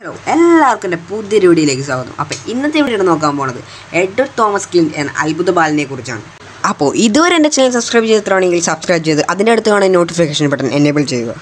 Hello എല്ലാവർക്കും എന്റെ പുതിയൊരു വീഡിയോയിലേക്ക് സ്വാഗതം. അപ്പോൾ ഇന്നത്തെ വീഡിയോ നോക്കാൻ പോണത് എഡ്വേർഡ് തോമസ് ക്ലിൻ എന്ന അത്ഭുത ബാലിനെ കുറിച്ചാണ്. അപ്പോൾ ഇതുവരെ എന്റെ ചാനൽ സബ്സ്ക്രൈബ് ചെയ്തിട്ടാണെങ്കിൽ സബ്സ്ക്രൈബ് ചെയ്ത് അതിന്റെ അടുത്ത് കാണാൻ നോട്ടിഫിക്കേഷൻ ബട്ടൺ എനേബിൾ ചെയ്യുക.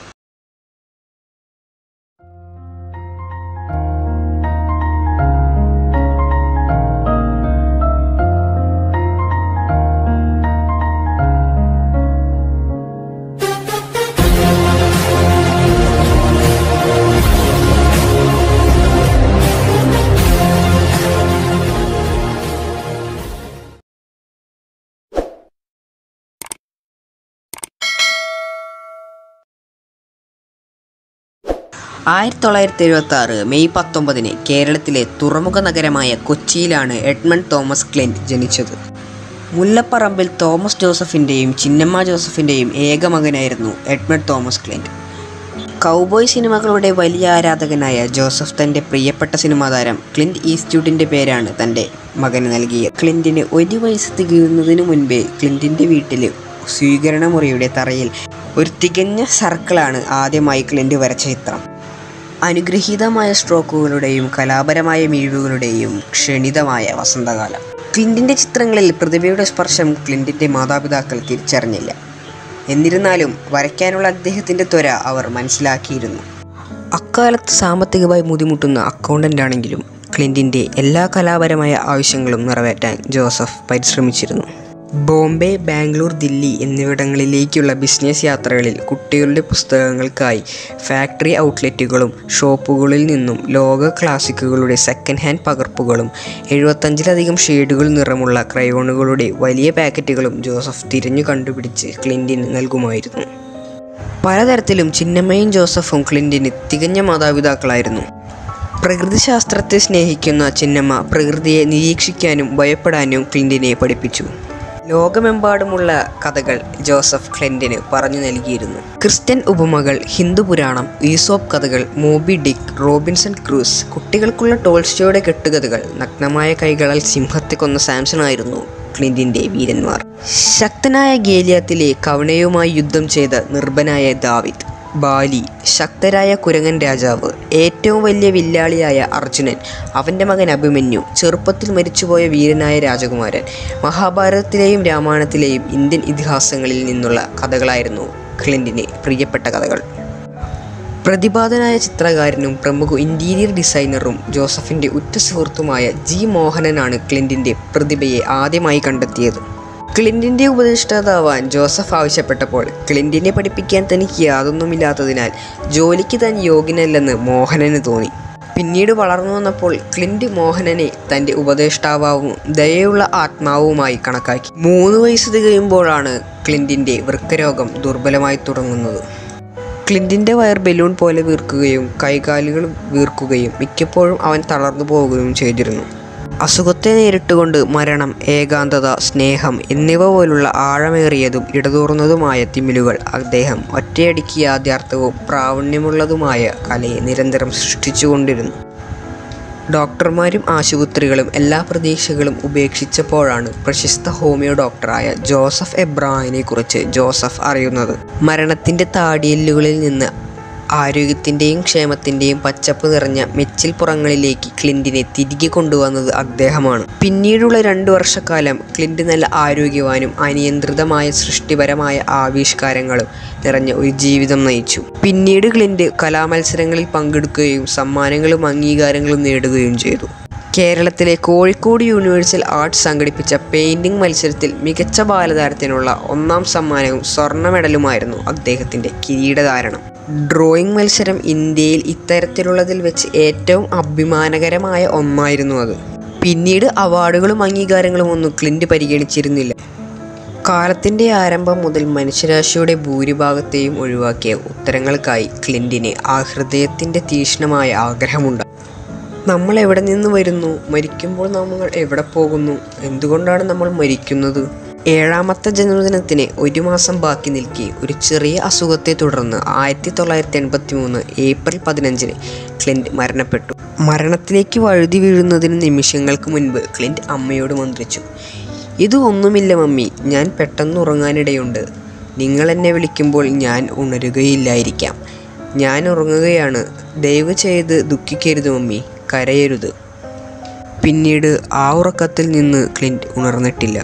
ആയിരത്തി തൊള്ളായിരത്തി എഴുപത്തി ആറ് മെയ് പത്തൊമ്പതിന് കേരളത്തിലെ തുറമുഖ നഗരമായ കൊച്ചിയിലാണ് എഡ്മണ്ട് തോമസ് ക്ലെന്റ് ജനിച്ചത്. മുല്ലപ്പറമ്പിൽ തോമസ് ജോസഫിന്റെയും ചിന്നമ്മ ജോസഫിന്റെയും ഏക മകനായിരുന്നു എഡ്മണ്ട് തോമസ് ക്ലെന്റ് കൗബോയ് സിനിമകളുടെ വലിയ ആരാധകനായ ജോസഫ് തന്റെ പ്രിയപ്പെട്ട സിനിമാ താരം ക്ലിന്റ് ഈസ്റ്റ്വുഡിന്റെ പേരാണ് തന്റെ മകന് നൽകിയത്. ക്ലിന്റിന് ഒരു വയസ്സ് തികയുന്നതിന് മുൻപേ ക്ലിന്റിന്റെ വീട്ടിൽ സ്വീകരണ മുറിയുടെ തറയിൽ ഒരു തികഞ്ഞ സർക്കിളാണ് ആദ്യമായി ക്ലിന്റ് വരച്ച ചിത്രം. അനുഗ്രഹീതമായ സ്ട്രോക്കുകളുടെയും കലാപരമായ മിഴിവുകളുടെയും ക്ഷണിതമായ വസന്തകാലം. ക്ലിന്റിന്റെ ചിത്രങ്ങളിൽ പ്രതിഭയുടെ സ്പർശം ക്ലിന്റിന്റെ മാതാപിതാക്കൾ തിരിച്ചറിഞ്ഞില്ല. എന്നിരുന്നാലും വരയ്ക്കാനുള്ള അദ്ദേഹത്തിന്റെ ത്വര അവർ മനസ്സിലാക്കിയിരുന്നു. അക്കാലത്ത് സാമ്പത്തികമായി ബുദ്ധിമുട്ടുന്ന അക്കൗണ്ടന്റ് ആണെങ്കിലും ക്ലിന്റിന്റെ എല്ലാ കലാപരമായ ആവശ്യങ്ങളും നിറവേറ്റാൻ ജോസഫ് പരിശ്രമിച്ചിരുന്നു. ബോംബെ ബാംഗ്ലൂർ ദില്ലി എന്നിവിടങ്ങളിലേക്കുള്ള ബിസിനസ് യാത്രകളിൽ കുട്ടികളുടെ പുസ്തകങ്ങൾക്കായി ഫാക്ടറി ഔട്ട്ലെറ്റുകളും ഷോപ്പുകളിൽ നിന്നും ലോക ക്ലാസിക്കുകളുടെ സെക്കൻഡ് ഹാൻഡ് പകർപ്പുകളും എഴുപത്തഞ്ചിലധികം ഷെയ്ഡുകൾ നിറമുള്ള ക്രയോണുകളുടെ വലിയ പാക്കറ്റുകളും ജോസഫ് തിരഞ്ഞു കണ്ടുപിടിച്ച് ക്ലിന്റിന് നൽകുമായിരുന്നു. പലതരത്തിലും ചിന്നമ്മയും ജോസഫും ക്ലിന്റിന് തികഞ്ഞ മാതാപിതാക്കളായിരുന്നു. പ്രകൃതിശാസ്ത്രത്തെ സ്നേഹിക്കുന്ന ചിന്നമ്മ പ്രകൃതിയെ നിരീക്ഷിക്കാനും ഭയപ്പെടാനും ക്ലിന്റിനെ പഠിപ്പിച്ചു. ലോകമെമ്പാടുമുള്ള കഥകൾ ജോസഫ് ക്ലെന്റിന് പറഞ്ഞു നൽകിയിരുന്നു. ക്രിസ്ത്യൻ ഉപമകൾ ഹിന്ദു പുരാണം ഈസോപ്പ് കഥകൾ മോബി ഡിക് റോബിൻസൺ ക്രൂസ് കുട്ടികൾക്കുള്ള ടോൾസ്റ്റോയുടെ കെട്ടുകഥകൾ നഗ്നമായ കൈകളാൽ സിംഹത്തെ കൊന്ന സാംസൺ ആയിരുന്നു ക്ലിന്റിന്റെ വീരന്മാർ. ശക്തനായ ഗേലിയാത്തിലെ കവണയുമായി യുദ്ധം ചെയ്ത നിർഭനായ ദാവിദ്. ബാലി ശക്തരായ കുരങ്ങൻ രാജാവ് ഏറ്റവും വലിയ വില്ലാളിയായ അർജുനൻ അവന്റെ മകൻ അഭിമന്യു ചെറുപ്പത്തിൽ മരിച്ചുപോയ വീരനായ രാജകുമാരൻ മഹാഭാരതത്തിലെയും രാമായണത്തിലെയും ഇന്ത്യൻ ഇതിഹാസങ്ങളിൽ നിന്നുള്ള കഥകളായിരുന്നു ക്ലിന്റിന് പ്രിയപ്പെട്ട കഥകൾ. പ്രതിപാദനായ ചിത്രകാരനും പ്രമുഖ ഇന്റീരിയർ ഡിസൈനറും ജോസഫിന്റെ ഉറ്റ സുഹൃത്തുമായ ജി മോഹനനാണ് ക്ലിന്റിന്റെ പ്രതിഭയെ ആദ്യമായി കണ്ടെത്തിയത്. ക്ലിന്റിന്റെ ഉപദേഷ്ടാവാൻ ജോസഫ് ആവശ്യപ്പെട്ടപ്പോൾ ക്ലിന്റിനെ പഠിപ്പിക്കാൻ തനിക്ക് യാതൊന്നുമില്ലാത്തതിനാൽ ജോലിക്ക് താൻ യോഗ്യനല്ലെന്ന് മോഹനന് തോന്നി. പിന്നീട് വളർന്നു വന്നപ്പോൾ ക്ലിന്റ് മോഹനനെ തന്റെ ഉപദേഷ്ടാവും ദയയുള്ള ആത്മാവുമായി കണക്കാക്കി. മൂന്ന് വയസ്സ് തികയുമ്പോഴാണ് ക്ലിന്റിന്റെ വൃക്കരോഗം ദുർബലമായി തുടങ്ങുന്നത്. ക്ലിന്റിന്റെ വയർ ബലൂൺ പോലെ വീർക്കുകയും കൈകാലുകൾ വീർക്കുകയും മിക്കപ്പോഴും അവൻ തളർന്നു പോവുകയും ചെയ്തിരുന്നു. അസുഖത്തെ നേരിട്ടുകൊണ്ട് മരണം ഏകാന്തത സ്നേഹം എന്നിവ പോലുള്ള ആഴമേറിയതും ഇടതൂർന്നതുമായ തിമിലുകൾ അദ്ദേഹം ഒറ്റയടിക്ക് യാഥാർത്ഥ്യവും പ്രാവണ്യമുള്ളതുമായ കലയെ നിരന്തരം സൃഷ്ടിച്ചുകൊണ്ടിരുന്നു. ഡോക്ടർമാരും ആശുപത്രികളും എല്ലാ പ്രതീക്ഷകളും ഉപേക്ഷിച്ചപ്പോഴാണ് പ്രശസ്ത ഹോമിയോ ഡോക്ടറായ ജോസഫ് എബ്രാഹിനെ കുറിച്ച് ജോസഫ് അറിയുന്നത്. മരണത്തിന്റെ താടിയെല്ലുകളിൽ നിന്ന് ആരോഗ്യത്തിന്റെയും ക്ഷേമത്തിന്റെയും പച്ചപ്പ് നിറഞ്ഞ മെച്ചിൽ പുറങ്ങളിലേക്ക് ക്ലിന്റിനെ തിരികെ കൊണ്ടുവന്നത് അദ്ദേഹമാണ്. പിന്നീടുള്ള രണ്ടു വർഷക്കാലം ക്ലിന്റ് നല്ല ആരോഗ്യവാനും അനിയന്ത്രിതമായ സൃഷ്ടിപരമായ ആവിഷ്കാരങ്ങളും നിറഞ്ഞ ഒരു ജീവിതം നയിച്ചു. പിന്നീട് ക്ലിന്റ് കലാമത്സരങ്ങളിൽ പങ്കെടുക്കുകയും സമ്മാനങ്ങളും അംഗീകാരങ്ങളും നേടുകയും ചെയ്തു. കേരളത്തിലെ കോഴിക്കോട് യൂണിവേഴ്സൽ ആർട്സ് സംഘടിപ്പിച്ച പെയിൻറിംഗ് മത്സരത്തിൽ മികച്ച ബാലതാരത്തിനുള്ള ഒന്നാം സമ്മാനവും സ്വർണ മെഡലുമായിരുന്നു അദ്ദേഹത്തിന്റെ കിരീടധാരണം. ഡ്രോയിങ് മത്സരം ഇന്ത്യയിൽ ഇത്തരത്തിലുള്ളതിൽ വെച്ച് ഏറ്റവും അഭിമാനകരമായ ഒന്നായിരുന്നു അത്. പിന്നീട് അവാർഡുകളും അംഗീകാരങ്ങളും ഒന്നും ക്ലിന്റ് പരിഗണിച്ചിരുന്നില്ല. കാലത്തിന്റെ ആരംഭം മുതൽ മനുഷ്യരാശിയുടെ ഭൂരിഭാഗത്തെയും ഒഴിവാക്കിയ ഉത്തരങ്ങൾക്കായി ക്ലിന്റിന് ആ ഹൃദയത്തിന്റെ തീക്ഷ്ണമായ ആഗ്രഹമുണ്ട്. നമ്മൾ എവിടെ നിന്ന് വരുന്നു? മരിക്കുമ്പോൾ നമ്മൾ എവിടെ പോകുന്നു? എന്തുകൊണ്ടാണ് നമ്മൾ മരിക്കുന്നത്? ഏഴാമത്തെ ജന്മദിനത്തിന് ഒരു മാസം ബാക്കി നിൽക്കെ ഒരു ചെറിയ അസുഖത്തെ തുടർന്ന് ആയിരത്തി തൊള്ളായിരത്തി എൺപത്തി മൂന്ന് ഏപ്രിൽ പതിനഞ്ചിന് ക്ലിന്റ് മരണപ്പെട്ടു. മരണത്തിലേക്ക് വഴുതി വീഴുന്നതിന് നിമിഷങ്ങൾക്ക് മുൻപ് ക്ലിന്റ് അമ്മയോട് മന്ത്രിച്ചു ഇത് ഒന്നുമില്ല മമ്മി ഞാൻ പെട്ടെന്ന് ഉറങ്ങാനിടയുണ്ട്. നിങ്ങൾ എന്നെ വിളിക്കുമ്പോൾ ഞാൻ ഉണരുകയില്ലായിരിക്കാം. ഞാൻ ഉറങ്ങുകയാണ്. ദയവ് ചെയ്ത് ദുഃഖിക്കരുത് മമ്മി കരയരുത്. പിന്നീട് ആ ഉറക്കത്തിൽ നിന്ന് ക്ലിന്റ് ഉണർന്നിട്ടില്ല.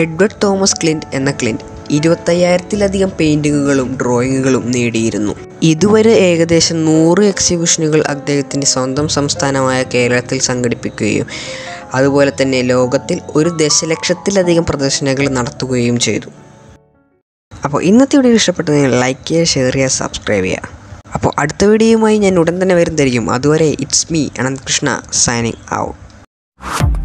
എഡ്വേർഡ് തോമസ് ക്ലിന്റ് എന്ന ക്ലിന്റ് ഇരുപത്തയ്യായിരത്തിലധികം പെയിന്റിങ്ങുകളും ഡ്രോയിങ്ങുകളും നേടിയിരുന്നു. ഇതുവരെ ഏകദേശം നൂറ് എക്സിബിഷനുകൾ അദ്ദേഹത്തിന്റെ സ്വന്തം സംസ്ഥാനമായ കേരളത്തിൽ സംഘടിപ്പിക്കുകയും അതുപോലെ തന്നെ ലോകത്തിൽ ഒരു ദശലക്ഷത്തിലധികം പ്രദർശനങ്ങൾ നടത്തുകയും ചെയ്തു. അപ്പോൾ ഇന്നത്തെ വീഡിയോ ഇഷ്ടപ്പെട്ടത് ലൈക്ക് ചെയ്യുക ഷെയർ ചെയ്യുക സബ്സ്ക്രൈബ് ചെയ്യുക. അപ്പോൾ അടുത്ത വീഡിയോയുമായി ഞാൻ ഉടൻ തന്നെ വരുന്നതായിരിക്കും. അതുവരെ it's me Ananth Krishna signing out you